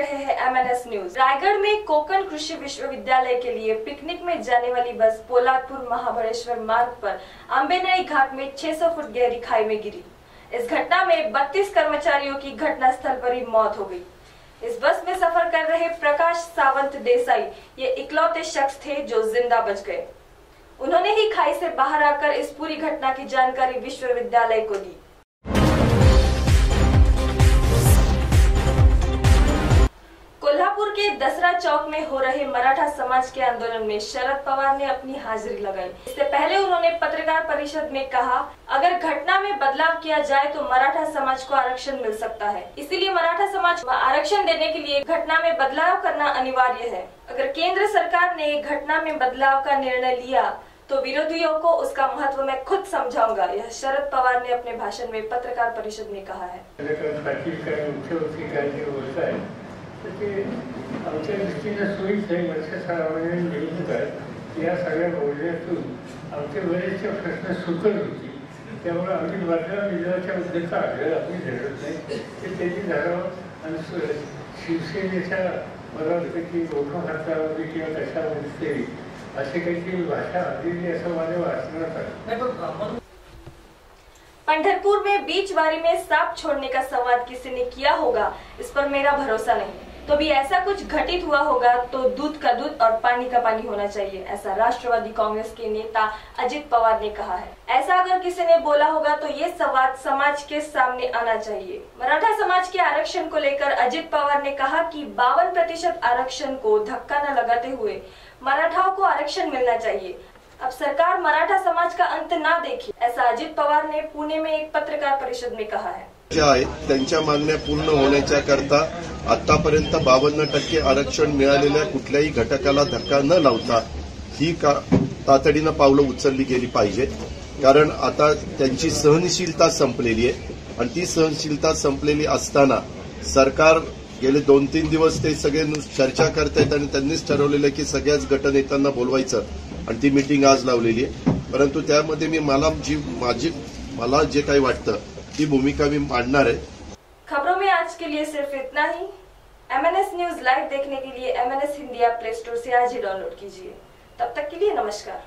MNS news Raigarh में कोकण कृषि विश्वविद्यालय के लिए पिकनिक में जाने वाली बस पोलादपुर महाबलेश्वर मार्ग पर अम्बेनई घाट में 600 फुट गहरी खाई में गिरी। इस घटना में 32 कर्मचारियों की घटना स्थल पर ही मौत हो गई। इस बस में सफ़र कर रहे प्रकाश सावंत देसाई, ये इकलौते शख्स थे जो ज़िंदा बच गए। उन्होंने ही खाई से बाहर आकर इस पूरी घटना की जानकारी विश्वविद्यालय को दी। चौक में हो रहे मराठा समाज के आंदोलन में शरद पवार ने अपनी हाजिरी लगाई। इससे पहले उन्होंने पत्रकार परिषद में कहा, अगर घटना में बदलाव किया जाए तो मराठा समाज को आरक्षण मिल सकता है। इसीलिए मराठा समाज को आरक्षण देने के लिए घटना में बदलाव करना अनिवार्य है। अगर केंद्र सरकार ने घटना में बदलाव का निर्णय लिया तो विरोधियों को उसका महत्व मैं खुद समझाऊँगा, यह शरद पवार ने अपने भाषण में पत्रकार परिषद में कहा है। ते आमच्या दृष्टीनं सोयीच आहे वर्ष सरावाने या सगळ्या बोलण्यातून आमचे बरेचसे प्रश्न सुकर होतील त्यामुळे आम्ही बाजूला विजयाच्या मुद्द्याचा आग्रह आम्ही धरत नाही ते त्यांनी धरावं आणि शिवसेनेच्या मला वाटतं की मोठं हातामध्ये किंवा कशामध्ये तरी। अशी काहीतरी भाषा आलेली असं माझ्या वाचनात आहे पंढरपुर में बीच बारी में सांप छोड़ने का संवाद किसी ने किया होगा इस पर मेरा भरोसा नहीं तो भी ऐसा कुछ घटित हुआ होगा तो दूध का दूध और पानी का पानी होना चाहिए, ऐसा राष्ट्रवादी कांग्रेस के नेता अजित पवार ने कहा है। ऐसा अगर किसी ने बोला होगा तो ये संवाद समाज के सामने आना चाहिए। मराठा समाज के आरक्षण को लेकर अजित पवार ने कहा कि बावन प्रतिशत आरक्षण को धक्का न लगाते हुए मराठाओं को आरक्षण मिलना चाहिए। अब सरकार मराठा समाज का अंत ना देखे, ऐसा अजित पवार ने पुणे में एक पत्रकार परिषद में कहा है? त्यांच्या मागण्या पूर्ण होण्याच्या करता आतापर्यंत बावन्न टक्के आरक्षण मिळालेल्या कुठल्याही घटकाला धक्का न लावता ही का तातडीनं पावलं उचलली गेली पाहिजेत. कारण आता त्यांची सहनशीलता संपलेली आहे. आणि ती सहनशीलता संपलेली असताना सरकार गेले दोन तीन दिवस ते सगळे चर्चा करतायत आणि त्यांनीच ठरवलेलं आहे की सगळ्याच गटनेत्यांना बोलवायचं. आणि ती मिटिंग आज लावलेली आहे. परंतु त्यामध्ये मी मला जी माझी मला जे काही वाटतं ती भूमिका मी मांडणार आहे. आज के लिए सिर्फ़ इतना ही। M N S news live देखने के लिए M MNS Hindi app play store से आज ही डाउनलोड कीजिए। तब तक के लिए नमस्कार।